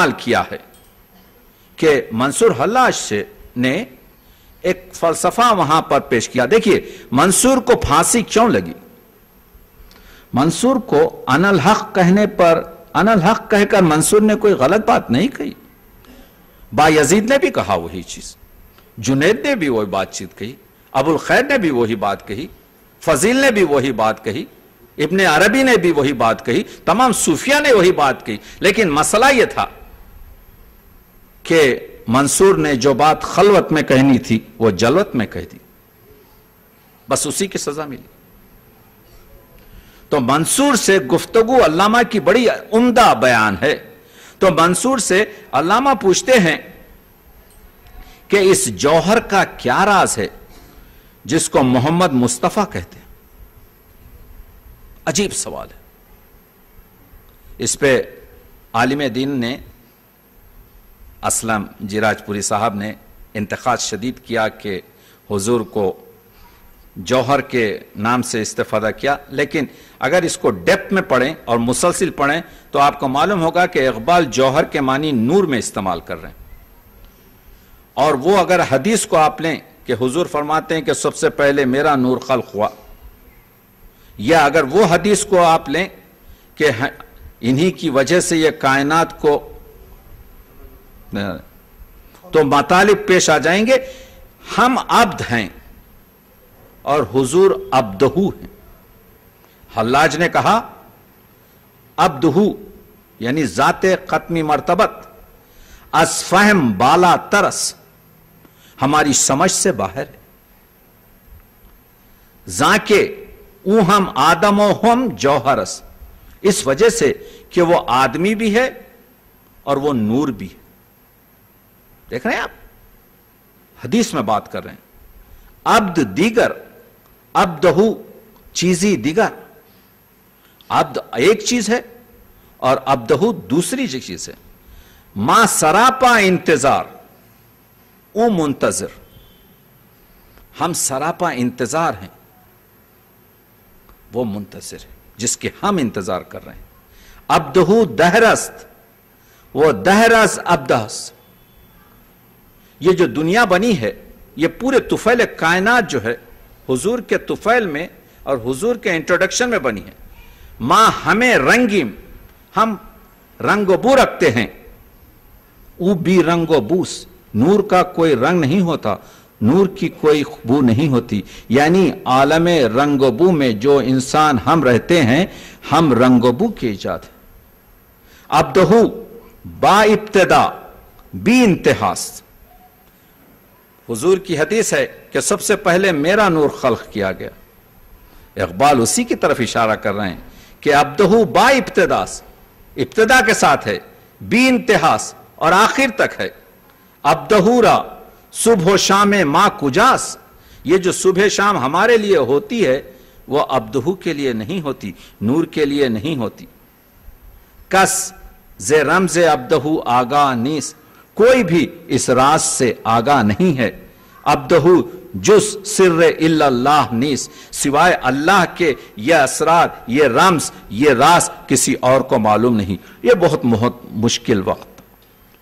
استعمال کیا ہے کہ منصور حلاج سے نے ایک فلسفہ وہاں پر پیش کیا۔ دیکھیے، منصور کو پھانسی کیوں لگی؟ منصور کو ان الحق کہنے پر ان الحق کہہ کر منصور نے کوئی غلط بات نہیں کہی۔ با یزید نے بھی کہا وہی چیز۔ جنید نے بھی وہی بات چیت کہی۔ ابو الخیر نے بھی وہی بات کہی۔ فضیل نے بھی وہی بات کہی۔ ابن عربی نے بھی وہی بات کہی۔ تمام صوفیہ نے وہی بات کہی۔ لیکن مسئلہ یہ تھا کہ منصور نے جو بات خلوت میں کہنی تھی، وہ جلوت میں کہہ دی۔ بس اسی کی سزا ملی۔ تو منصور سے گفتگو علامہ کی بڑی عمدہ بیان ہے۔ تو منصور سے علامہ پوچھتے ہیں کہ اس جوہر کا کیا راز ہے، جس کو محمد مصطفیٰ کہتے ہیں؟ عجیب سوال ہے۔ اس پہ عالم دین نے اسلم جیراج پوری صاحب نے انتخاب شدید کیا کہ حضور کو جوہر کے نام سے استفادہ کیا، لیکن اگر اس کو ڈیپ میں پڑھیں اور مسلسل پڑھیں تو آپ کو معلوم ہوگا کہ اقبال جوہر کے معنی نور میں استعمال کر رہے ہیں۔ اور وہ اگر حدیث کو آپ لیں کہ حضور فرماتے ہیں کہ سب سے پہلے میرا نور خلق ہوا، یا اگر وہ حدیث کو آپ لیں کہ ہاں، انہی کی وجہ سے یہ کائنات کو تو مطالب پیش آ جائیں گے، ہم عبد ہیں اور حضور عبدہو ہیں۔ حلاج نے کہا، عبدہو یعنی ذات قتمی مرتبت، از فہم بالا ترس، ہماری سمجھ سے باہر ہے۔ زاکے او ہم آدم و ہم جوہرس، اس وجہ سے کہ وہ آدمی بھی ہے اور وہ نور بھی ہے۔ دیکھ رہے ہیں آپ؟ حدیث میں بات کر رہے ہیں۔ عبد دیگر، عبدہو، چیزی دیگر۔ عبد ایک چیز ہے اور عبدہو دوسری چیز ہے۔ ما سراپا انتظار، او منتظر۔ ہم سراپا انتظار ہیں۔ وہ منتظر ہے، جس کے ہم انتظار کر رہے ہیں۔ عبدہو دہرست، وہ دہرس عبدہس۔ یہ جو دنیا بنی ہے، یہ پورے طفیل کائنات جو ہے، حضور کے طفیل میں اور حضور کے انٹروڈکشن میں بنی ہے۔ ماں ہمیں رنگیم، ہم رنگ و بو رکھتے ہیں۔ او بھی رنگ و بوس، نور کا کوئی رنگ نہیں ہوتا، نور کی کوئی بو نہیں ہوتی۔ یعنی عالم رنگ و بو میں جو انسان ہم رہتے ہیں، ہم رنگ و بو کی ایجاد ہے ابدہو، با ابتدا، بی انتہاس۔ حضور کی حدیث ہے کہ سب سے پہلے میرا نور خلق کیا گیا۔ اقبال اسی کی طرف اشارہ کر رہے ہیں کہ ابدہو با ابتداس، ابتدا کے ساتھ ہے، بی انتہاس اور آخر تک ہے۔ ابدہورا صبح و شام ماں کجاس؟ یہ جو صبح شام ہمارے لیے ہوتی ہے، وہ ابدہو کے لیے نہیں ہوتی، نور کے لیے نہیں ہوتی۔ کس، زے رمز ابدہو آگاہ نیس، کوئی بھی اس راز سے آگاہ نہیں ہے۔ عبدہو جس سر اللہ نیس، سوائے اللہ کے یہ اسرار، یہ رمز، یہ راز کسی اور کو معلوم نہیں۔ یہ بہت بہت مشکل وقت،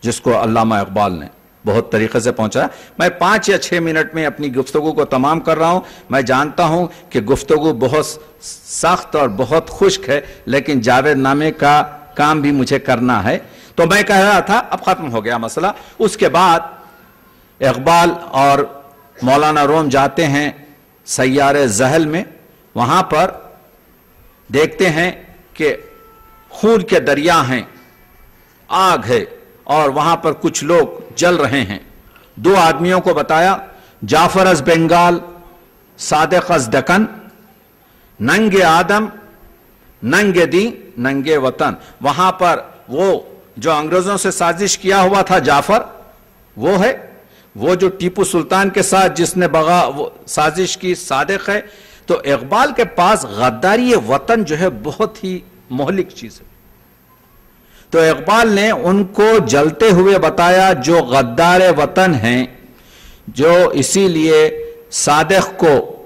جس کو علامہ اقبال نے بہت طریقے سے پہنچا میں پانچ یا چھ منٹ میں اپنی گفتگو کو تمام کر رہا ہوں۔ میں جانتا ہوں کہ گفتگو بہت سخت اور بہت خشک ہے، لیکن جاوید نامے کا کام بھی مجھے کرنا ہے۔ تو میں کہہ رہا تھا، اب ختم ہو گیا مسئلہ۔ اس کے بعد اقبال اور مولانا روم جاتے ہیں سیار زہل میں، وہاں پر دیکھتے ہیں کہ خون کے دریا ہیں، آگ ہے اور وہاں پر کچھ لوگ جل رہے ہیں۔ دو آدمیوں کو بتایا، جعفر از بنگال، صادق از دکن، ننگ آدم، ننگ دی، ننگ وطن۔ وہاں پر وہ جو انگریزوں سے سازش کیا ہوا تھا جعفر، وہ ہے وہ جو ٹیپو سلطان کے ساتھ جس نے بغا سازش کی، صادق ہے، تو اقبال کے پاس غداری وطن جو ہے بہت ہی مہلک چیز ہے۔ تو اقبال نے ان کو جلتے ہوئے بتایا جو غدار وطن ہیں، جو اسی لیے صادق کو،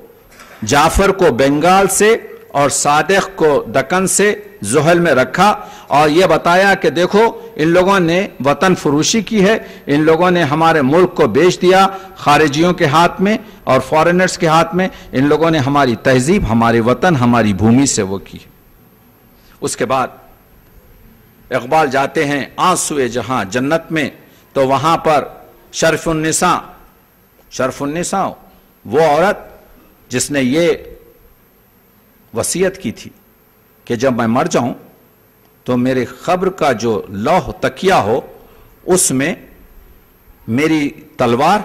جعفر کو بنگال سے اور صادق کو دکن سے زحل میں رکھا اور یہ بتایا کہ دیکھو، ان لوگوں نے وطن فروشی کی ہے، ان لوگوں نے ہمارے ملک کو بیچ دیا خارجیوں کے ہاتھ میں اور فورنرز کے ہاتھ میں، ان لوگوں نے ہماری تہذیب ہمارے وطن، ہماری بھومی سے وہ کی۔ اس کے بعد اقبال جاتے ہیں آنسوئے جہاں جنت میں، تو وہاں پر شرف النساء شرف النساء، وہ عورت جس نے یہ وسیعت کی تھی۔ کہ جب میں مر جاؤں تو میرے خبر کا جو لوح تکیا ہو، اس میں میری تلوار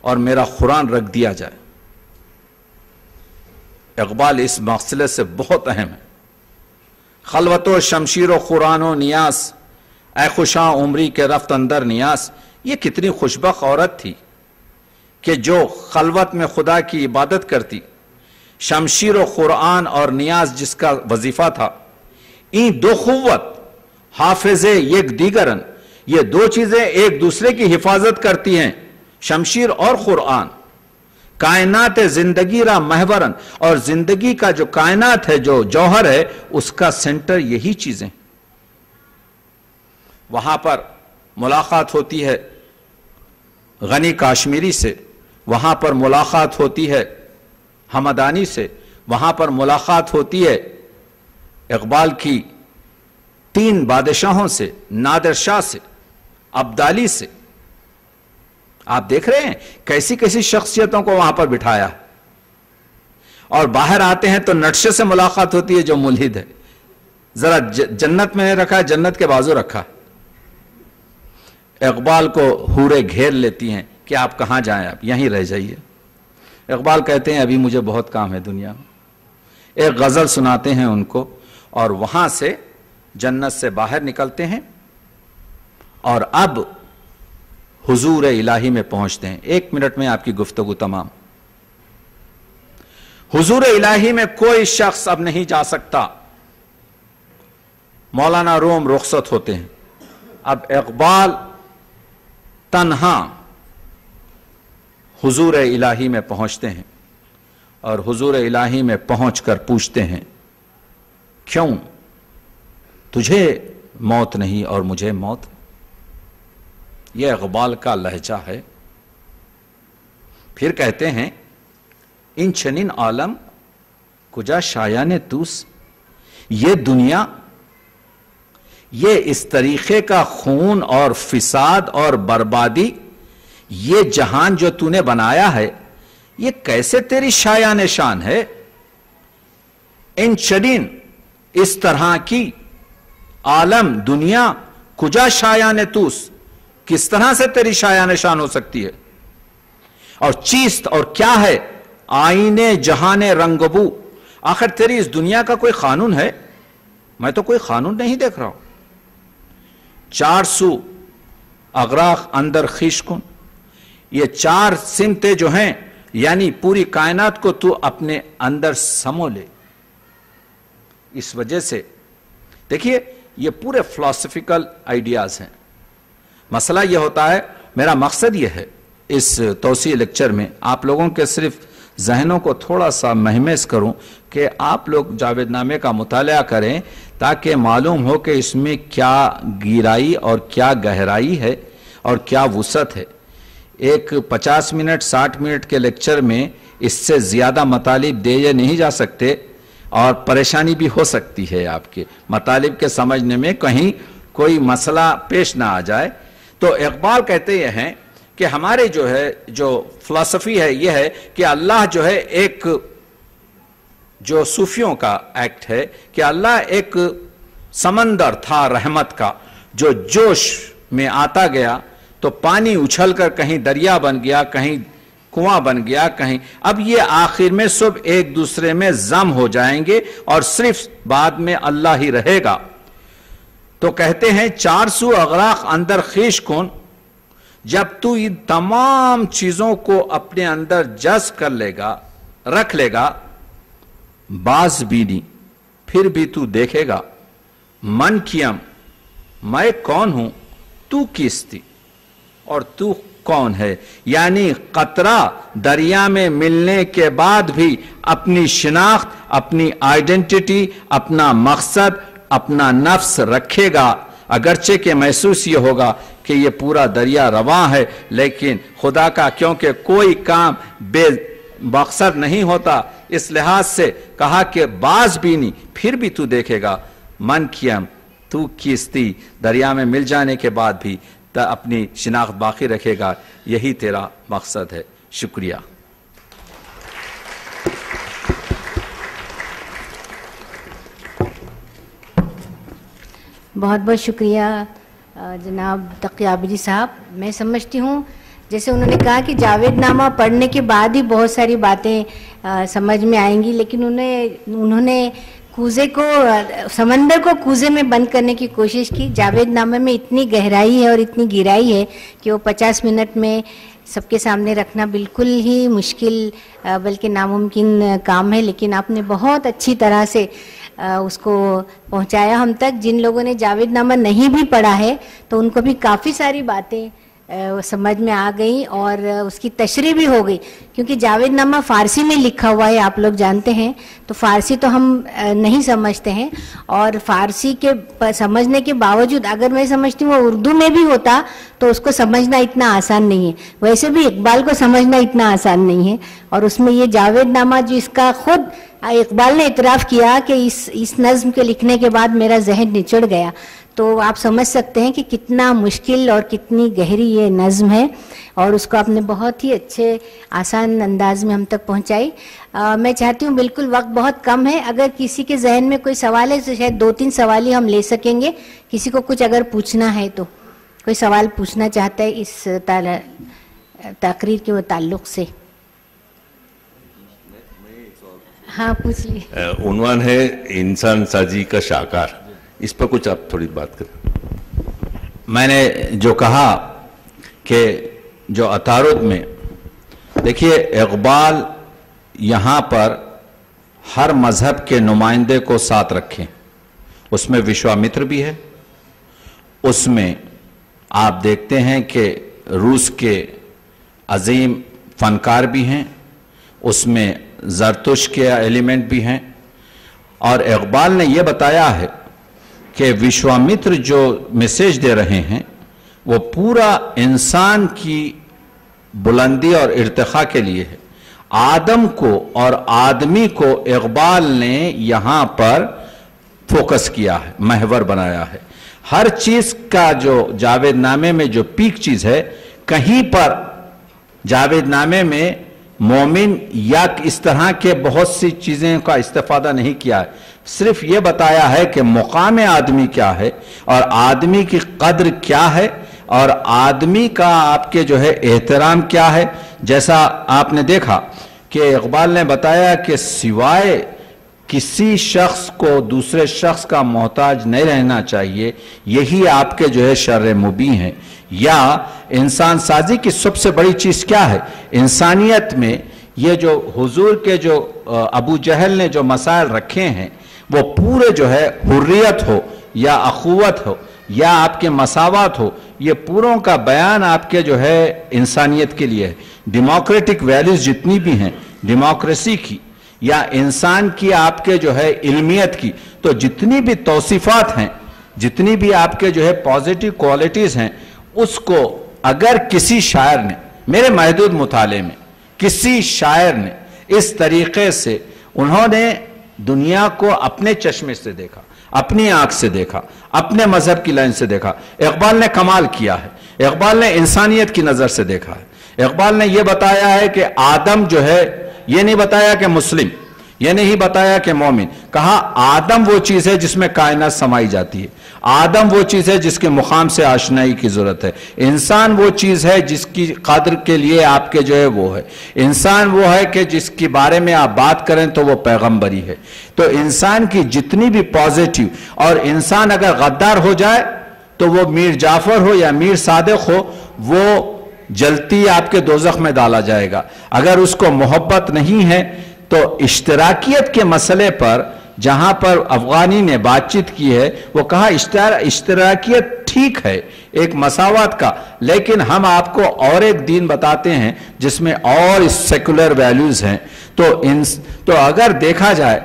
اور میرا قرآن رکھ دیا جائے۔ اقبال اس مقصلے سے بہت اہم ہے۔ خلوت و شمشیر و قرآن و نیاس، اے خوشاں عمری کے رفت اندر نیاس، یہ کتنی خوشبخ عورت تھی کہ جو خلوت میں خدا کی عبادت کرتی۔ شمشیر و قرآن اور نیاز جس کا وظیفہ تھا۔ این دو قوت، حافظ یک دیگرن، یہ دو چیزیں ایک دوسرے کی حفاظت کرتی ہیں، شمشیر اور قرآن۔ کائنات زندگی را محورن اور زندگی کا جو کائنات ہے، جو جوہر ہے، اس کا سینٹر یہی چیزیں۔ وہاں پر ملاقات ہوتی ہے غنی کاشمیری سے۔ وہاں پر ملاقات ہوتی ہے حمدانی سے وہاں پر ملاقات ہوتی ہے۔ اقبال کی تین بادشاہوں سے، نادر شاہ سے عبدالی سے۔ آپ دیکھ رہے ہیں کیسی کیسی شخصیتوں کو وہاں پر بٹھایا۔ اور باہر آتے ہیں تو نٹشے سے ملاقات ہوتی ہے جو ملحد ہے۔ ذرا جنت میں رکھا ہے جنت کے بازو رکھا۔ اقبال کو ہورے گھیر لیتی ہیں کہ آپ کہاں جائیں، آپ یہیں رہ جائیے۔ اقبال کہتے ہیں، ابھی مجھے بہت کام ہے دنیا میں۔ ایک غزل سناتے ہیں ان کو اور وہاں سے جنت سے باہر نکلتے ہیں اور اب حضور الہی میں پہنچتے ہیں۔ ایک منٹ میں آپ کی گفتگو تمام۔ حضور الہی میں کوئی شخص اب نہیں جا سکتا۔ مولانا روم رخصت ہوتے ہیں۔ اب اقبال تنہا حضور الہی میں پہنچتے ہیں اور حضور الہی میں پہنچ کر پوچھتے ہیں، کیوں تجھے موت نہیں اور مجھے موت؟ یہ اقبال کا لہجہ ہے۔ پھر کہتے ہیں، ان چنین عالم، کجا شایان توس؟ یہ دنیا، یہ اس طریقے کا خون اور فساد اور بربادی یہ جہان جو تو نے بنایا ہے، یہ کیسے تیری شایان شان ہے؟ ان چنین اس طرح کی عالم دنیا کجا شایان توس کس طرح سے تیری شایان نشان ہو سکتی ہے؟ اور چیست اور کیا ہے آئینے جہان رنگبو؟ آخر تیری اس دنیا کا کوئی قانون ہے؟ میں تو کوئی قانون نہیں دیکھ رہا ہوں۔ چار سو اغراق اندر خیشکن یہ چار سمتیں جو ہیں یعنی پوری کائنات کو تو اپنے اندر سمو لے۔ اس وجہ سے، دیکھیے، یہ پورے فلاسفیکل آئیڈیاز ہیں۔ مسئلہ یہ ہوتا ہے، میرا مقصد یہ ہے، اس توسیع لیکچر میں آپ لوگوں کے صرف ذہنوں کو تھوڑا سا مہمس کروں کہ آپ لوگ جاوید نامے کا مطالعہ کریں تاکہ معلوم ہو کہ اس میں کیا گیرائی اور کیا گہرائی ہے اور کیا وسعت ہے۔ ایک پچاس منٹ، ساٹھ منٹ کے لیکچر میں اس سے زیادہ مطالب دے نہیں جا سکتے اور پریشانی بھی ہو سکتی ہے آپ کے مطالب کے سمجھنے میں کہیں کوئی مسئلہ پیش نہ آ جائے۔ تو اقبال کہتے یہ ہیں کہ ہمارے جو ہے، جو فلسفی ہے، یہ ہے کہ اللہ جو ہے ایک، جو صوفیوں کا ایکٹ ہے، کہ اللہ ایک سمندر تھا رحمت کا، جو جوش میں آتا گیا۔ تو پانی اچھل کر کہیں دریا بن گیا، کہیں کنواں بن گیا، کہیں۔ اب یہ آخر میں سب ایک دوسرے میں زم ہو جائیں گے اور صرف بعد میں اللہ ہی رہے گا۔ تو کہتے ہیں، چار سو اغراق اندر خیش کن۔ جب تو ان تمام چیزوں کو اپنے اندر جز کر لے گا، رکھ لے گا، باز بینی پھر بھی تو دیکھے گا۔ من کیم، میں کون ہوں؟ تو کس تھی؟ اور تو کون ہے؟ یعنی قطرہ دریا میں ملنے کے بعد بھی اپنی شناخت، اپنی آئیڈنٹی اپنا مقصد، اپنا نفس رکھے گا۔ اگرچہ کہ محسوس یہ ہوگا کہ یہ پورا دریا رواں ہے، لیکن خدا کا کیونکہ کوئی کام بے مقصد نہیں ہوتا، اس لحاظ سے کہا کہ باز بھی نہیں، پھر بھی تو دیکھے گا۔ من کیم، تو کیستی، دریا میں مل جانے کے بعد بھی اپنی شناخت باقی رکھے گا، یہی تیرا مقصد ہے۔ شکریہ۔ بہت بہت شکریہ، جناب تقیابری صاحب۔ میں سمجھتی ہوں، جیسے انہوں نے کہا کہ جاوید نامہ پڑھنے کے بعد ہی بہت ساری باتیں سمجھ میں آئیں گی، لیکن انہیں، انہوں نے کوزے کو، سمندر کو کوزے میں بند کرنے کی کوشش کی۔ جاوید نامے میں اتنی گہرائی ہے اور اتنی گہرائی ہے کہ وہ پچاس منٹ میں سب کے سامنے رکھنا بالکل ہی مشکل، بلکہ ناممکن کام ہے۔ لیکن آپ نے بہت اچھی طرح سے اس کو پہنچایا۔ ہم تک جن لوگوں نے جاوید نامہ نہیں بھی پڑھا ہے، تو ان کو بھی کافی ساری باتیں سمجھ میں آ گئی اور اس کی تشریح بھی ہو گئی۔ کیونکہ جاوید نامہ فارسی میں لکھا ہوا ہے، آپ لوگ جانتے ہیں۔ تو فارسی تو ہم نہیں سمجھتے ہیں۔ اور فارسی کے سمجھنے کے باوجود اگر میں سمجھتی ہوں، وہ اردو میں بھی ہوتا، تو اس کو سمجھنا اتنا آسان نہیں ہے۔ ویسے بھی اقبال کو سمجھنا اتنا آسان نہیں ہے۔ اور اس میں یہ جاوید نامہ جو اس کا خود اقبال نے اعتراف کیا کہ اس اس نظم کے لکھنے کے بعد میرا ذہن نچڑ گیا۔ تو آپ سمجھ سکتے ہیں کہ کتنا مشکل اور کتنی گہری یہ نظم ہے اور اس کو آپ نے بہت ہی اچھے آسان انداز میں ہم تک پہنچائی۔ میں چاہتی ہوں بالکل وقت بہت کم ہے۔ اگر کسی کے ذہن میں کوئی سوال ہے تو شاید دو تین سوال ہی ہم لے سکیں گے۔ کسی کو کچھ اگر پوچھنا ہے تو کوئی سوال پوچھنا چاہتا ہے اس تقریر کے متعلق سے۔ ہاں پوچھ لیے عنوان ہے انسان سازی کا شاکار اس پر کچھ آپ تھوڑی بات کریں۔ میں نے جو کہا کہ جو اتارد میں، دیکھیے اقبال یہاں پر ہر مذہب کے نمائندے کو ساتھ رکھیں۔ اس میں وشوامتر بھی ہے۔ اس میں آپ دیکھتے ہیں کہ روس کے عظیم فنکار بھی ہیں۔ اس میں زرتش کے ایلیمنٹ بھی ہیں۔ اور اقبال نے یہ بتایا ہے کہ وشوامتر جو میسیج دے رہے ہیں، وہ پورا انسان کی بلندی اور ارتخا کے لیے ہے۔ آدم کو اور آدمی کو اقبال نے یہاں پر فوکس کیا ہے، محور بنایا ہے۔ ہر چیز کا جو جاوید نامے میں جو پیک چیز ہے، کہیں پر جاوید نامے میں مومن یا اس طرح کے بہت سی چیزیں کا استفادہ نہیں کیا ہے۔ صرف یہ بتایا ہے کہ مقام آدمی کیا ہے اور آدمی کی قدر کیا ہے اور آدمی کا آپ کے جو ہے احترام کیا ہے۔ جیسا آپ نے دیکھا کہ اقبال نے بتایا کہ سوائے کسی شخص کو دوسرے شخص کا محتاج نہیں رہنا چاہیے، یہی آپ کے جو ہے شر مبی ہیں۔ یا انسان سازی کی سب سے بڑی چیز کیا ہے؟ انسانیت میں یہ جو حضور کے جو ابو جہل نے جو مسائل رکھے ہیں، وہ پورے جو ہے حریت ہو یا اخوت ہو یا آپ کے مساوات ہو، یہ پوروں کا بیان آپ کے جو ہے انسانیت کے لیے ہے۔ ڈیموکریٹک ویلیوز جتنی بھی ہیں، ڈیموکریسی کی یا انسان کی آپ کے جو ہے علمیت کی، تو جتنی بھی توصیفات ہیں، جتنی بھی آپ کے جو ہے پازیٹیو کوالٹیز ہیں اس کو اگر کسی شاعر نے، میرے محدود مطالعے میں، کسی شاعر نے اس طریقے سے انہوں نے دنیا کو اپنے چشمے سے دیکھا، اپنی آنکھ سے دیکھا، اپنے مذہب کی لائن سے دیکھا۔ اقبال نے کمال کیا ہے۔ اقبال نے انسانیت کی نظر سے دیکھا ہے۔ اقبال نے یہ بتایا ہے کہ آدم جو ہے، یہ نہیں بتایا کہ مسلم، یہ نہیں بتایا کہ مومن۔ کہا آدم وہ چیز ہے جس میں کائنات سمائی جاتی ہے۔ آدم وہ چیز ہے جس کے مقام سے آشنائی کی ضرورت ہے۔ انسان وہ چیز ہے جس کی قدر کے لیے آپ کے جو ہے وہ ہے۔ انسان وہ ہے کہ جس کے بارے میں آپ بات کریں تو وہ پیغمبری ہے۔ تو انسان کی جتنی بھی پازیٹیو اور انسان اگر غدار ہو جائے تو وہ میر جعفر ہو یا میر صادق ہو، وہ جلتی آپ کے دوزخ میں ڈالا جائے گا۔ اگر اس کو محبت نہیں ہے تو اشتراکیت کے مسئلے پر جہاں پر افغانی نے بات چیت کی ہے، وہ کہا اشتراکیت ٹھیک ہے، ایک مساوات کا۔ لیکن ہم آپ کو اور ایک دین بتاتے ہیں جس میں اور سیکولر ویلیوز ہیں۔ تو ان تو اگر دیکھا جائے،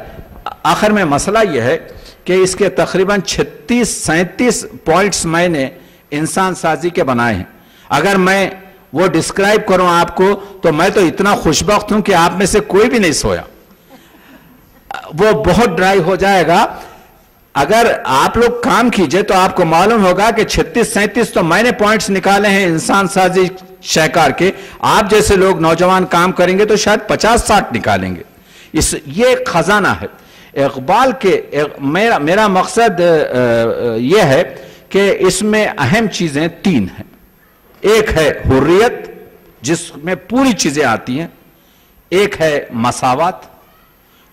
آخر میں مسئلہ یہ ہے کہ اس کے تقریباً چھتیس، سینتیس پوائنٹس میں نے انسان سازی کے بنائے ہیں۔ اگر میں وہ ڈسکرائب کروں آپ کو، تو میں تو اتنا خوشبخت ہوں کہ آپ میں سے کوئی بھی نہیں سویا۔ وہ بہت ڈرائی ہو جائے گا۔ اگر آپ لوگ کام کیجیے تو آپ کو معلوم ہوگا کہ چھتیس سینتیس تو میں نے پوائنٹس نکالے ہیں انسان سازی شہکار کے۔ آپ جیسے لوگ نوجوان کام کریں گے تو شاید پچاس ساٹھ نکالیں گے۔ اس یہ خزانہ ہے۔ اقبال کے میرا میرا مقصد یہ ہے کہ اس میں اہم چیزیں تین ہیں۔ ایک ہے حریت، جس میں پوری چیزیں آتی ہیں۔ ایک ہے مساوات،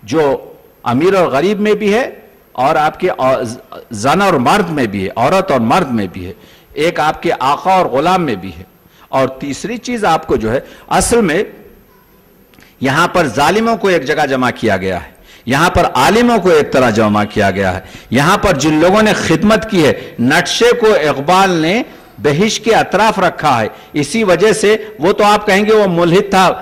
جو امیر اور غریب میں بھی ہے اور آپ کے زن اور مرد میں بھی ہے، عورت اور مرد میں بھی ہے، ایک آپ کے آقا اور غلام میں بھی ہے۔ اور تیسری چیز آپ کو جو ہے، اصل میں یہاں پر ظالموں کو ایک جگہ جمع کیا گیا ہے۔ یہاں پر عالموں کو ایک طرح جمع کیا گیا ہے۔ یہاں پر جن لوگوں نے خدمت کی ہے نٹشے کو اقبال نے بہش کے اطراف رکھا ہے۔ اسی وجہ سے وہ تو آپ کہیں گے وہ ملحد تھا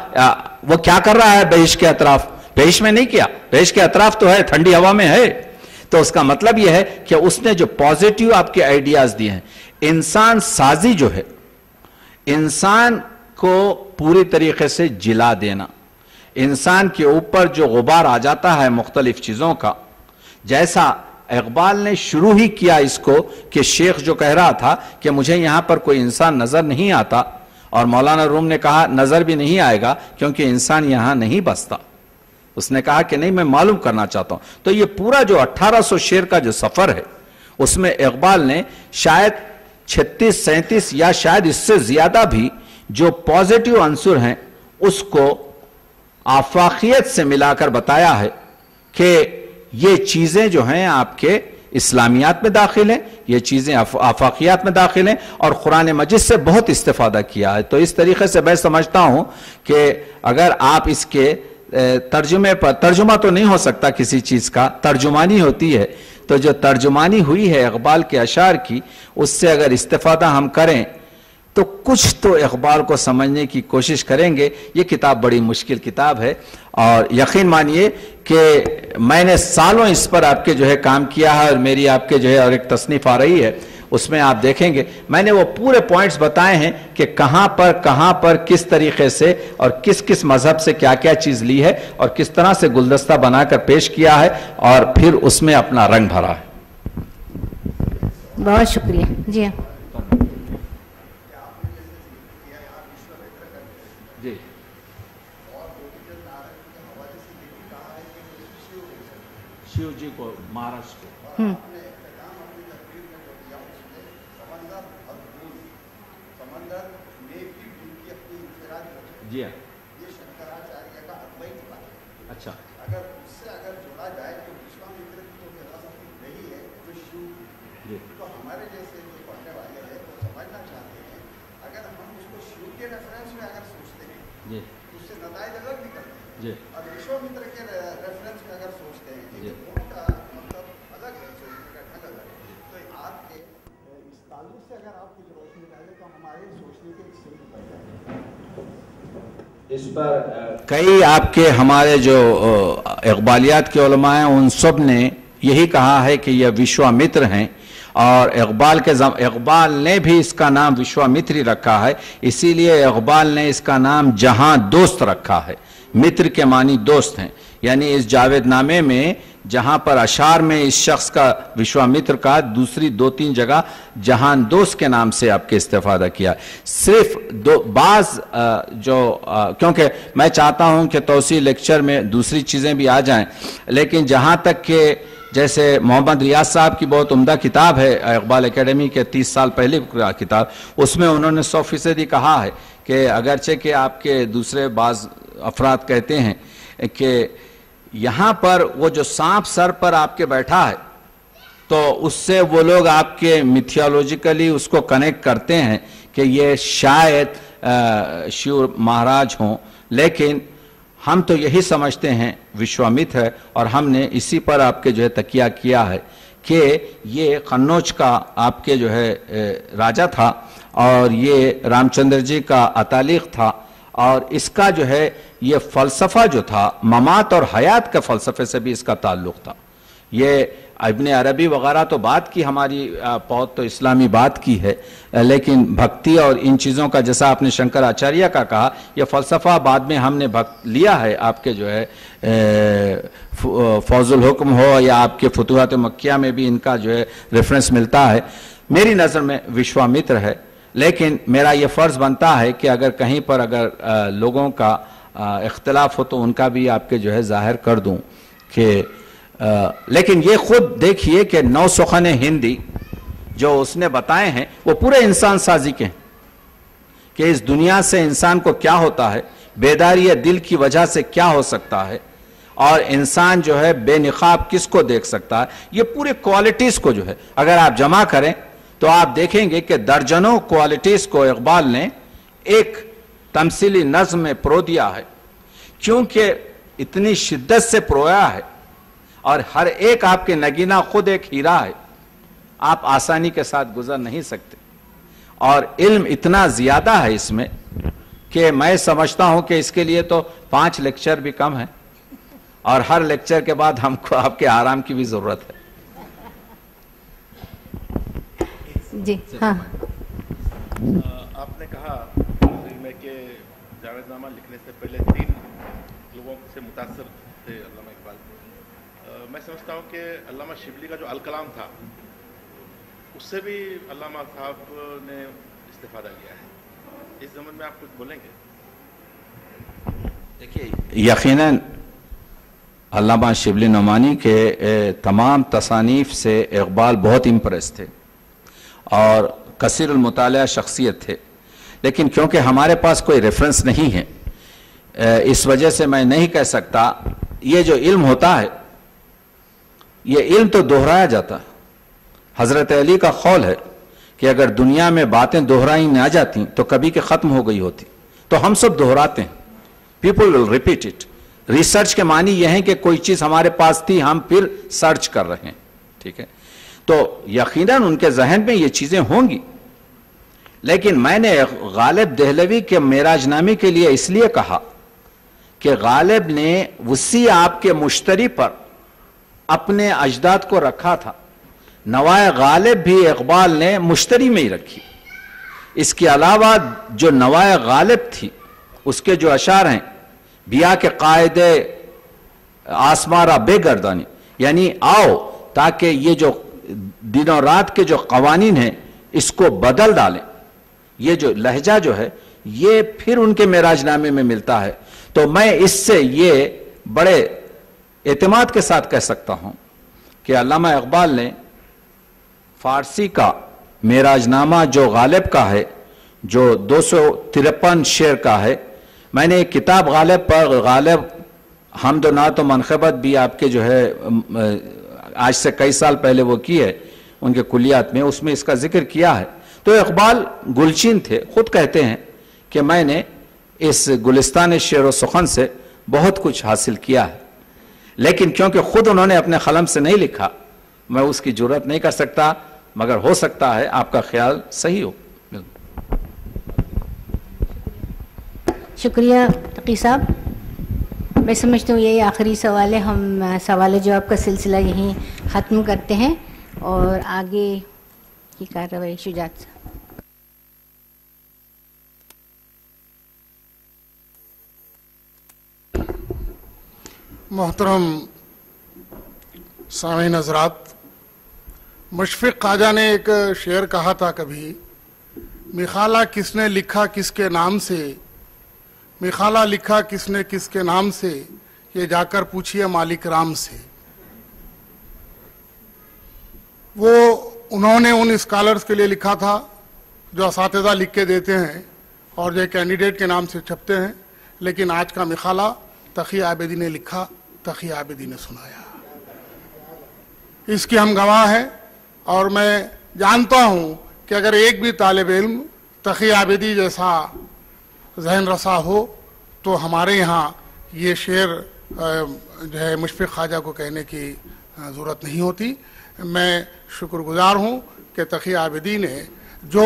وہ کیا کر رہا ہے بہش کے اطراف؟ بہش میں نہیں کیا بہش کے اطراف تو ہے، ٹھنڈی ہوا میں ہے۔ تو اس کا مطلب یہ ہے کہ اس نے جو پازیٹیو آپ کے آئیڈیاز دیے ہیں، انسان سازی جو ہے، انسان کو پوری طریقے سے جلا دینا۔ انسان کے اوپر جو غبار آ جاتا ہے مختلف چیزوں کا، جیسا اقبال نے شروع ہی کیا اس کو کہ شیخ جو کہہ رہا تھا کہ مجھے یہاں پر کوئی انسان نظر نہیں آتا، اور مولانا روم نے کہا نظر بھی نہیں آئے گا کیونکہ انسان یہاں نہیں بستا۔ اس نے کہا کہ نہیں، میں معلوم کرنا چاہتا ہوں۔ تو یہ پورا جو اٹھارہ سو شیر کا جو سفر ہے، اس میں اقبال نے شاید چھتیس، سینتیس یا شاید اس سے زیادہ بھی جو پازیٹیو عنصر ہیں، اس کو آفاقیت سے ملا کر بتایا ہے کہ یہ چیزیں جو ہیں آپ کے اسلامیات میں داخل ہیں، یہ چیزیں آفاقیات میں داخل ہیں اور قرآن مجید سے بہت استفادہ کیا ہے۔ تو اس طریقے سے میں سمجھتا ہوں کہ اگر آپ اس کے ترجمے پر، ترجمہ تو نہیں ہو سکتا کسی چیز کا، ترجمانی ہوتی ہے۔ تو جو ترجمانی ہوئی ہے اقبال کے اشار کی، اس سے اگر استفادہ ہم کریں، تو کچھ تو اخبار کو سمجھنے کی کوشش کریں گے۔ یہ کتاب بڑی مشکل کتاب ہے۔ اور یقین مانیے کہ میں نے سالوں اس پر آپ کے جو ہے کام کیا ہے اور میری آپ کے جو ہے اور ایک تصنیف آ رہی ہے۔ اس میں آپ دیکھیں گے میں نے وہ پورے پوائنٹس بتائے ہیں کہ کہاں پر کہاں پر کس طریقے سے اور کس کس مذہب سے کیا کیا چیز لی ہے اور کس طرح سے گلدستہ بنا کر پیش کیا ہے اور پھر اس میں اپنا رنگ بھرا ہے۔ بہت شکریہ۔ جی ہاں۔ شیو جی کو مہاراشٹر۔ جی ہاں۔ اچھا۔ اگر اس سے اگر جوڑا جائے تو وشوامتر کی فلاسفی ہے جو شیو جی۔ تو ہمارے جیسے جو پڑھنے والے ہیں وہ سمجھنا چاہتے ہیں اگر ہم اس کو شیو کے ریفرنس میں اگر سوچتے ہیں جی۔ اس سے نتائج الگ نکلتے ہیں۔ جی۔ اور وشوامتر کے ریفرنس میں اگر سوچتے ہیں جی۔ دونوں کا مطلب الگ ہے سوچنے کا ڈھنگ الگ ہے۔ تو آپ کے اس تعلق سے اگر آپ کچھ روشنی ڈالیں تو ہمارے سوچنے کے صحیح بڑھ جائے اس پر کئی آپ کے ہمارے جو اقبالیات کے علماء ہیں، ان سب نے یہی کہا ہے کہ یہ وشوامتر ہیں اور اقبال کے زم... اقبال نے بھی اس کا نام وشوامتری رکھا ہے، اسی لیے اقبال نے اس کا نام جہاں دوست رکھا ہے۔ متر کے معنی دوست ہیں۔ یعنی اس جاوید نامے میں جہاں پر اشار میں اس شخص کا وشوامتر کا دوسری دو تین جگہ جہان دوست کے نام سے آپ کے استفادہ کیا صرف دو بعض جو کیونکہ میں چاہتا ہوں کہ توسیع لیکچر میں دوسری چیزیں بھی آ جائیں، لیکن جہاں تک کہ جیسے محمد ریاض صاحب کی بہت عمدہ کتاب ہے، اقبال اکیڈمی کے تیس سال پہلے کتاب، اس میں انہوں نے سو فیصدی کہا ہے کہ اگرچہ کہ آپ کے دوسرے بعض افراد کہتے ہیں کہ یہاں پر وہ جو سانپ سر پر آپ کے بیٹھا ہے، تو اس سے وہ لوگ آپ کے میتھیالوجیکلی اس کو کنیکٹ کرتے ہیں کہ یہ شاید شیور مہاراج ہوں۔ لیکن ہم تو یہی سمجھتے ہیں وشوامت ہے اور ہم نے اسی پر آپ کے جو ہے تکیہ کیا ہے کہ یہ قنوج کا آپ کے جو ہے راجہ تھا اور یہ رام چندر جی کا اتالیق تھا۔ اور اس کا جو ہے یہ فلسفہ جو تھا، ممات اور حیات کے فلسفے سے بھی اس کا تعلق تھا۔ یہ ابن عربی وغیرہ تو بات کی ہماری بہت تو اسلامی بات کی ہے، لیکن بھکتی اور ان چیزوں کا جیسا آپ نے شنکر آچاریہ کا کہا، یہ فلسفہ بعد میں ہم نے لیا ہے۔ آپ کے جو ہے فوز الحکم ہو یا آپ کے فتوحات مکیہ میں بھی ان کا جو ہے ریفرنس ملتا ہے۔ میری نظر میں وشوامتر ہے۔ لیکن میرا یہ فرض بنتا ہے کہ اگر کہیں پر اگر لوگوں کا اختلاف ہو تو ان کا بھی آپ کے جو ہے ظاہر کر دوں کہ لیکن یہ خود دیکھیے کہ نو سخن ہندی جو اس نے بتائے ہیں، وہ پورے انسان سازی کے ہیں کہ اس دنیا سے انسان کو کیا ہوتا ہے، بیداری دل کی وجہ سے کیا ہو سکتا ہے اور انسان جو ہے بے نقاب کس کو دیکھ سکتا ہے، یہ پورے کوالٹیز کو جو ہے، اگر آپ جمع کریں تو آپ دیکھیں گے کہ درجنوں کوالٹیز کو اقبال نے ایک تمثیلی نظم میں پرو دیا ہے۔ کیونکہ اتنی شدت سے پرویا ہے اور ہر ایک آپ کے نگینہ خود ایک ہیرا ہے، آپ آسانی کے ساتھ گزر نہیں سکتے۔ اور علم اتنا زیادہ ہے اس میں کہ میں سمجھتا ہوں کہ اس کے لیے تو پانچ لیکچر بھی کم ہے اور ہر لیکچر کے بعد ہم کو آپ کے آرام کی بھی ضرورت ہے۔ جی ہاں۔ آپ نے کہا میں کہ جاوید نامہ لکھنے سے پہلے تین لوگوں سے متاثر تھے علامہ اقبال۔ میں سمجھتا ہوں کہ علامہ شبلی کا جو الکلام تھا اس سے بھی علامہ صاحب نے استفادہ لیا ہے۔ اس زمن میں آپ کچھ بولیں گے؟ دیکھیے یقیناً علامہ شبلی نعمانی کے تمام تصانیف سے اقبال بہت امپریس تھے۔ اور کثیر المطالعہ شخصیت تھے۔ لیکن کیونکہ ہمارے پاس کوئی ریفرنس نہیں ہے اس وجہ سے میں نہیں کہہ سکتا، یہ جو علم ہوتا ہے، یہ علم تو دہرایا جاتا۔ ہے حضرت علی کا خول ہے کہ اگر دنیا میں باتیں دہرائی نہ جاتی تو کبھی کہ ختم ہو گئی ہوتی۔ تو ہم سب دہراتے ہیں۔ People will repeat it research کے معنی یہ ہے کہ کوئی چیز ہمارے پاس تھی، ہم پھر سرچ کر رہے ہیں۔ ٹھیک ہے؟ تو یقیناً ان کے ذہن میں یہ چیزیں ہوں گی۔ لیکن میں نے غالب دہلوی کے میراج نامی کے لیے اس لیے کہا کہ غالب نے اسی آپ کے مشتری پر اپنے اجداد کو رکھا تھا۔ نوائے غالب بھی اقبال نے مشتری میں ہی رکھی۔ اس کے علاوہ جو نوائے غالب تھی، اس کے جو اشار ہیں، بیا کے قائد آسمارا بے گردانی یعنی آؤ تاکہ یہ جو دن و رات کے جو قوانین ہیں، اس کو بدل ڈالیں۔ یہ جو لہجہ جو ہے، یہ پھر ان کے میراج نامے میں ملتا ہے۔ تو میں اس سے یہ بڑے اعتماد کے ساتھ کہہ سکتا ہوں کہ علامہ اقبال نے فارسی کا میراج نامہ جو غالب کا ہے، جو دو سو ترپن شعر کا ہے، میں نے ایک کتاب غالب پر غالب حمد و نعت و منخبت بھی آپ کے جو ہے آج سے کئی سال پہلے وہ کی ہے۔ ان کے کلیات میں، اس میں اس کا ذکر کیا ہے۔ تو اقبال گلچین تھے، خود کہتے ہیں کہ میں نے اس گلستان شعر و سخن سے بہت کچھ حاصل کیا ہے۔ لیکن کیونکہ خود انہوں نے اپنے قلم سے نہیں لکھا، میں اس کی ضرورت نہیں کر سکتا، مگر ہو سکتا ہے آپ کا خیال صحیح ہو۔ شکریہ تقی صاحب۔ میں سمجھتا ہوں یہی آخری سوال ہے، ہم سوال جواب کا سلسلہ یہیں ختم کرتے ہیں۔ اور آگے کی کارروائی شجاعت محترم سامعین حضرات، مشفق خواجہ نے ایک شعر کہا تھا کبھی مخالہ کس نے لکھا کس کے نام سے مخالہ لکھا کس نے کس کے نام سے، یہ جا کر پوچھئے مالک رام سے۔ وہ انہوں نے ان اسکالرز کے لیے لکھا تھا جو اساتذہ لکھ کے دیتے ہیں اور جو کینڈیڈیٹ کے نام سے چھپتے ہیں۔ لیکن آج کا مخالہ تقی عابدی نے لکھا، تقی عابدی نے سنایا۔ اس کی ہم گواہ ہیں اور میں جانتا ہوں کہ اگر ایک بھی طالب علم تقی عابدی جیسا ذہن رسا ہو تو ہمارے یہاں یہ شعر جو ہے مشفق خواجہ کو کہنے کی ضرورت نہیں ہوتی۔ میں شکر گزار ہوں کہ تقی عابدی نے جو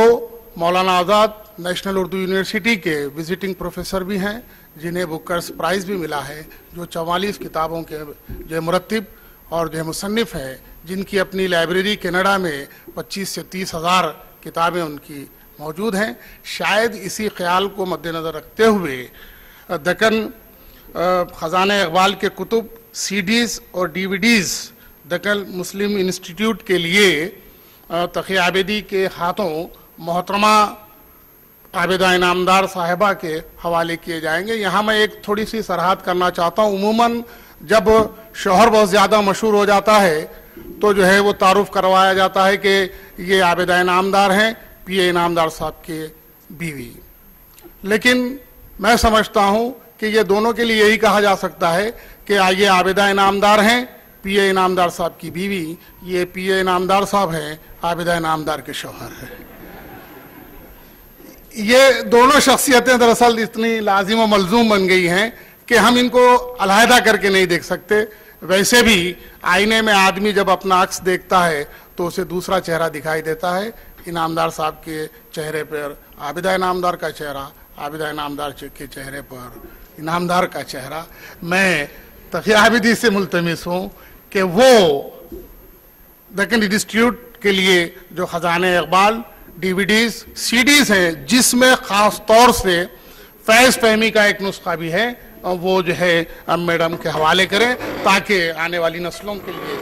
مولانا آزاد نیشنل اردو یونیورسٹی کے وزٹنگ پروفیسر بھی ہیں، جنہیں بکرس پرائز بھی ملا ہے، جو چوالیس کتابوں کے جو مرتب اور جو مصنف ہیں، جن کی اپنی لائبریری کینیڈا میں پچیس سے تیس ہزار کتابیں ان کی موجود ہیں۔ شاید اسی خیال کو مد نظر رکھتے ہوئے، دکن خزانہ اقبال کے کتب، سی ڈیز اور D V Ds Deccan Muslim institute کے لیے تقی عابدی کے ہاتھوں محترمہ عابدہ انعامدار صاحبہ کے حوالے کیے جائیں گے۔ یہاں میں ایک تھوڑی سی سرحد کرنا چاہتا ہوں۔ عموماً جب شوہر بہت زیادہ مشہور ہو جاتا ہے، تو جو ہے وہ تعارف کروایا جاتا ہے کہ یہ عابدہ انعامدار ہیں، پی اے انعامدار صاحب کے بیوی۔ لیکن میں سمجھتا ہوں کہ یہ دونوں کے لیے یہی کہا جا سکتا ہے کہ یہ عابدہ انعامدار ہیں پی اے انعامدار صاحب کی بیوی، یہ پی اے انعامدار صاحب ہیں، عابدہ انعامدار کے شوہر ہیں۔ یہ دونوں شخصیتیں دراصل اتنی لازم و ملزوم بن گئی ہیں کہ ہم ان کو علیحدہ کر کے نہیں دیکھ سکتے۔ ویسے بھی آئینے میں آدمی جب اپنا عکس دیکھتا ہے تو اسے دوسرا چہرہ دکھائی دیتا ہے۔ انعامدار صاحب کے چہرے پر، عابدہ انعامدار کا چہرہ، عابدہ انعامدار کے چہرے پر انعامدار کا چہرہ۔ میں تقی عابدی سے ملتمس ہوں۔ کہ وہ دکن انسٹیٹیوٹ کے لیے جو خزانہ Iqbal, D V Ds, C Ds ہیں، جس میں خاص طور سے فیض فہمی کا ایک نسخہ بھی ہے، وہ جو ہے میڈم کے حوالے کریں تاکہ آنے والی نسلوں کے لیے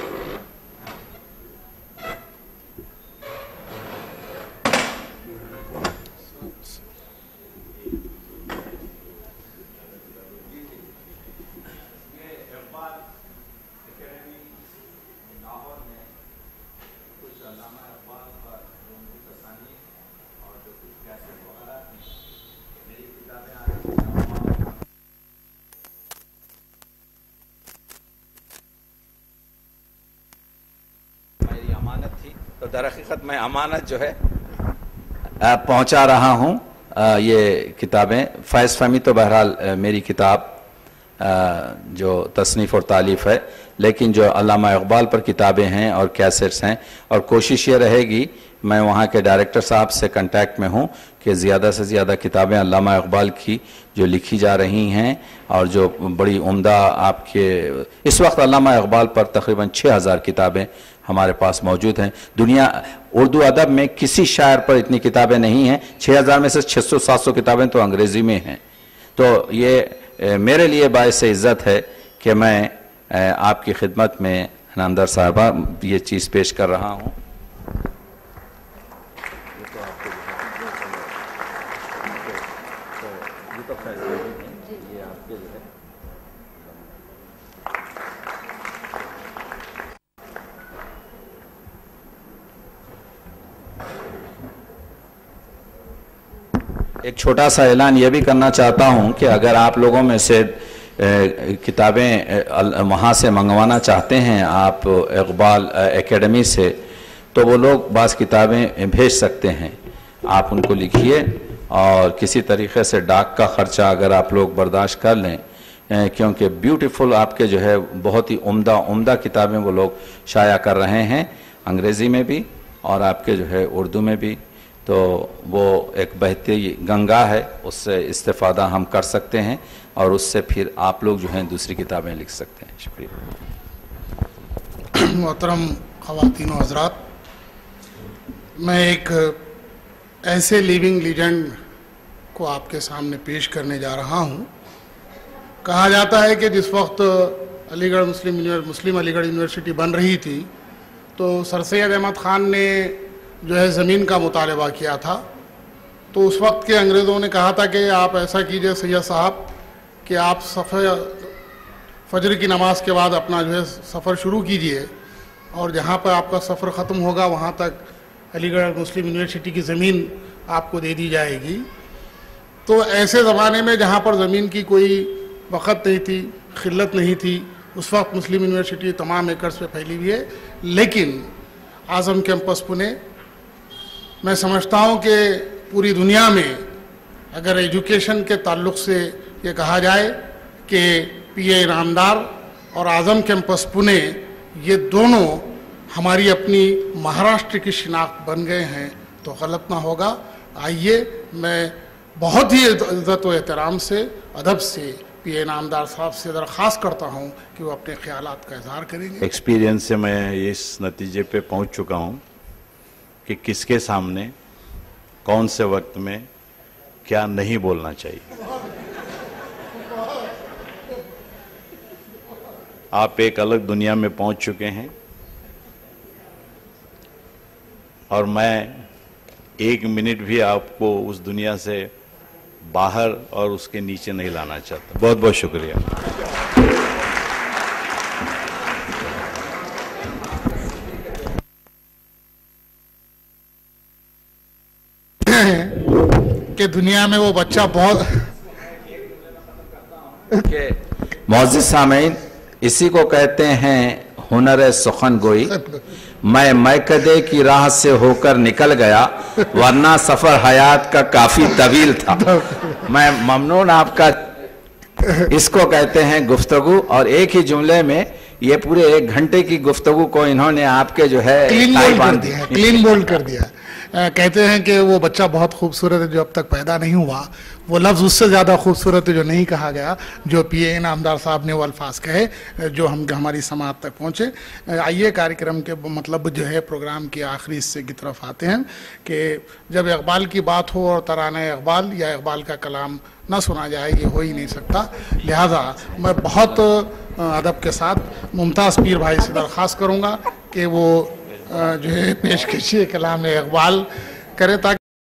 در حقیقت میں امانت جو ہے پہنچا رہا ہوں۔ یہ کتابیں، فیض فہمی تو بہرحال میری کتاب جو تصنیف اور تعلیف ہے، لیکن جو علامہ اقبال پر کتابیں ہیں اور کیسٹس ہیں، اور کوشش یہ رہے گی، میں وہاں کے ڈائریکٹر صاحب سے کنٹیکٹ میں ہوں کہ زیادہ سے زیادہ کتابیں علامہ اقبال کی جو لکھی جا رہی ہیں اور جو بڑی عمدہ آپ کے، اس وقت علامہ اقبال پر تقریباً چھ ہزار کتابیں ہمارے پاس موجود ہیں۔ دنیا، اردو ادب میں کسی شاعر پر اتنی کتابیں نہیں ہیں۔ چھ ہزار میں سے چھ سو، سات سو کتابیں تو انگریزی میں ہیں۔ تو یہ میرے لیے باعث عزت ہے کہ میں آپ کی خدمت میں نامدار صاحبہ یہ چیز پیش کر رہا ہوں۔ ایک چھوٹا سا اعلان یہ بھی کرنا چاہتا ہوں کہ اگر آپ لوگوں میں سے کتابیں وہاں سے منگوانا چاہتے ہیں، آپ اقبال اکیڈمی سے، تو وہ لوگ بعض کتابیں بھیج سکتے ہیں۔ آپ ان کو لکھیے اور کسی طریقے سے ڈاک کا خرچہ اگر آپ لوگ برداشت کر لیں کیونکہ بیوٹیفل آپ کے جو ہے بہت ہی عمدہ عمدہ کتابیں وہ لوگ شائع کر رہے ہیں، انگریزی میں بھی اور آپ کے جو ہے اردو میں بھی۔ تو وہ ایک بہتی گنگا ہے، اس سے استفادہ ہم کر سکتے ہیں اور اس سے پھر آپ لوگ جو ہیں دوسری کتابیں لکھ سکتے ہیں۔ شکریہ۔ محترم خواتین و حضرات، میں ایک ایسے لیونگ لیجنڈ کو آپ کے سامنے پیش کرنے جا رہا ہوں۔ کہا جاتا ہے کہ جس وقت علی گڑھ مسلم مسلم علی گڑھ یونیورسٹی بن رہی تھی، تو سر سید احمد خان نے جو ہے زمین کا مطالبہ کیا تھا۔ تو اس وقت کے انگریزوں نے کہا تھا کہ آپ ایسا کیجیے سید صاحب کہ آپ سفر، فجر کی نماز کے بعد اپنا جو ہے سفر شروع کیجیے اور جہاں پر آپ کا سفر ختم ہوگا، وہاں تک علی گڑھ مسلم یونیورسٹی کی زمین آپ کو دے دی جائے گی۔ تو ایسے زمانے میں جہاں پر زمین کی کوئی وقت نہیں تھی، خلت نہیں تھی، اس وقت مسلم یونیورسٹی تمام ایکرز پہ پھیلی ہوئی ہے۔ لیکن اعظم کیمپس پونے میں سمجھتا ہوں کہ پوری دنیا میں اگر ایجوکیشن کے تعلق سے یہ کہا جائے کہ پی اے رامدار اور اعظم کیمپس پونے یہ دونوں ہماری اپنی مہاراشٹر کی شناخت بن گئے ہیں تو غلط نہ ہوگا۔ آئیے میں بہت ہی عزت و احترام سے، ادب سے پی اے نامدار صاحب سے درخواست کرتا ہوں کہ وہ اپنے خیالات کا اظہار کریں گے۔ ایکسپیرینس سے میں اس نتیجے پہ پہنچ چکا ہوں۔ کہ کس کے سامنے، کون سے وقت میں کیا نہیں بولنا چاہیے۔ آپ ایک الگ دنیا میں پہنچ چکے ہیں اور میں ایک منٹ بھی آپ کو اس دنیا سے باہر اور اس کے نیچے نہیں لانا چاہتا۔ بہت بہت شکریہ۔ کہتے ہیں کہ دنیا میں وہ بچہ بہت معزز سامعین اسی کو کہتے ہیں ہنر سخن گوئی۔ میں میکدے کی راہ سے ہو کر نکل گیا ورنہ سفر حیات کا کافی طویل تھا۔ میں ممنون آپ کا اس کو کہتے ہیں گفتگو۔ اور ایک ہی جملے میں یہ پورے ایک گھنٹے کی گفتگو کو انہوں نے آپ کے جو ہے کلین بول کر دیا کہتے ہیں کہ وہ بچہ بہت خوبصورت ہے جو اب تک پیدا نہیں ہوا۔ وہ لفظ اس سے زیادہ خوبصورت ہے جو نہیں کہا گیا، جو پی اے نامدار صاحب نے وہ الفاظ کہے، جو ہم ہماری سماعت تک پہنچے۔ آئیے کاریہ کرم کے مطلب جو ہے پروگرام کے آخری حصے کی طرف آتے ہیں کہ جب اقبال کی بات ہو اور ترانہ اقبال یا اقبال کا کلام نہ سنا جائے، یہ ہو ہی نہیں سکتا۔ لہٰذا میں بہت ادب کے ساتھ ممتاز پیر بھائی سے درخواست کروں گا کہ وہ جو ہے پیشکشی کلام اقبال کریں تاکہ